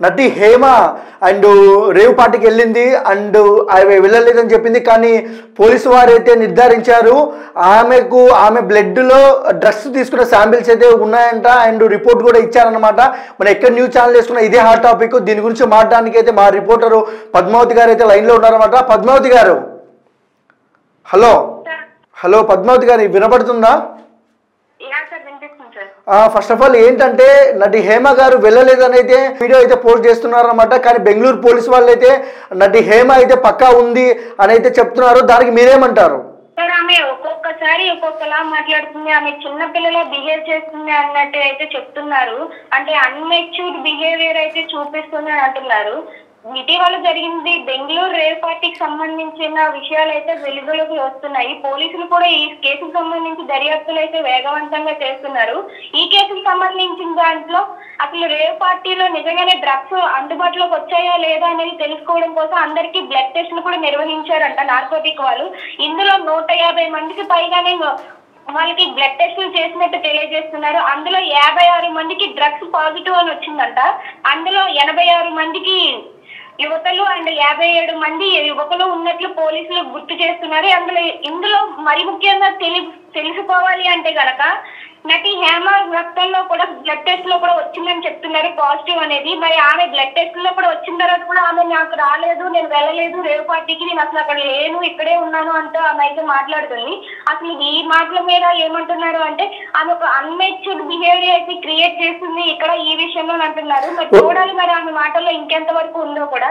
నటి Hema and rave పార్టీకి వెళ్ళింది అండ్ ఆమె వెళ్ళలేదని చెప్పింది కానీ పోలీసు వారు అయితే నిర్ధారించారు ఆమెకు ఆమె బ్లడ్లో డ్రగ్స్ తీసుకున్న శాంపిల్స్ అయితే ఉన్నాయంట అండ్ రిపోర్ట్ కూడా ఇచ్చారనమాట మన ఎక్కడ న్యూస్ ఛానల్ వేసుకున్న ఇదే హాట్ టాపిక్ దీని గురించి మాట్లాడడానికి అయితే మా రిపోర్టరు పద్మావతి గారు అయితే లైన్లో ఉన్నారన్నమాట. పద్మావతి గారు హలో హలో పద్మావతి గారు వినపడుతుందా ఫస్ట్ ఆఫ్ ఆల్ ఏంటంటే నటి హేమ గారు వెళ్ళలేదని అయితే వీడియో అయితే పోస్ట్ చేస్తున్నారు అనమాట కానీ బెంగళూరు పోలీస్ వాళ్ళు అయితే నటి హేమ అయితే పక్కా ఉంది అని అయితే చెప్తున్నారు. దానికి మీరేమంటారు? సార్ ఆమె ఒక్కొక్కసారి ఒక్కొక్కలా మాట్లాడుతుంది. ఆమె చిన్నపిల్లలా బిహేవ్ చేస్తుంది అన్నట్టు అయితే చెప్తున్నారు. అంటే అన్మెచ్యూర్డ్ బిహేవియర్ అయితే చూపిస్తుంది అని అంటున్నారు. ఇటీవల జరిగింది బెంగళూరు రేవ్ పార్టీకి సంబంధించిన విషయాలు అయితే వెలుగులోకి వస్తున్నాయి. పోలీసులు కూడా ఈ కేసుకు సంబంధించి దర్యాప్తులు అయితే వేగవంతంగా చేస్తున్నారు. ఈ కేసుకు సంబంధించిన దాంట్లో అసలు రేవ్ పార్టీలో నిజంగానే డ్రగ్స్ అందుబాటులోకి వచ్చాయా లేదా అనేది తెలుసుకోవడం కోసం అందరికీ బ్లడ్ టెస్ట్లు కూడా నిర్వహించారంట నార్కోటిక్ వాళ్ళు. ఇందులో నూట యాభై మందికి పైగానే వాళ్ళకి బ్లడ్ టెస్టులు చేసినట్టు తెలియజేస్తున్నారు. అందులో యాభై ఆరు మందికి డ్రగ్స్ పాజిటివ్ అని వచ్చిందంట. అందులో ఎనభై ఆరు మందికి యువతలు అండ్ యాభై ఏడు మంది యువకులు ఉన్నట్లు పోలీసులు గుర్తు చేస్తున్నారు. అందులో ఇందులో మరి ముఖ్యంగా తెలి తెలుసుకోవాలి అంటే గనక నటి హేమ రక్తంలో కూడా బ్లడ్ టెస్ట్లో కూడా వచ్చిందని చెప్తున్నారు. పాజిటివ్ అనేది. మరి ఆమె బ్లడ్ టెస్ట్లో కూడా వచ్చిన తర్వాత కూడా ఆమె నాకు రాలేదు నేను వెళ్ళలేదు రేవు పార్టీకి నేను అసలు అక్కడ లేను ఇక్కడే ఉన్నాను అంటూ ఆమె అయితే మాట్లాడుతుంది. అసలు ఈ మాటల మీద ఏమంటున్నారు అంటే ఆమె ఒక అన్మెచ్యూర్డ్ బిహేవియర్ అయితే క్రియేట్ చేస్తుంది ఇక్కడ ఈ విషయంలో అంటున్నారు. మరి చూడాలి మరి ఆమె మాటల్లో ఇంకెంత వరకు ఉందో కూడా.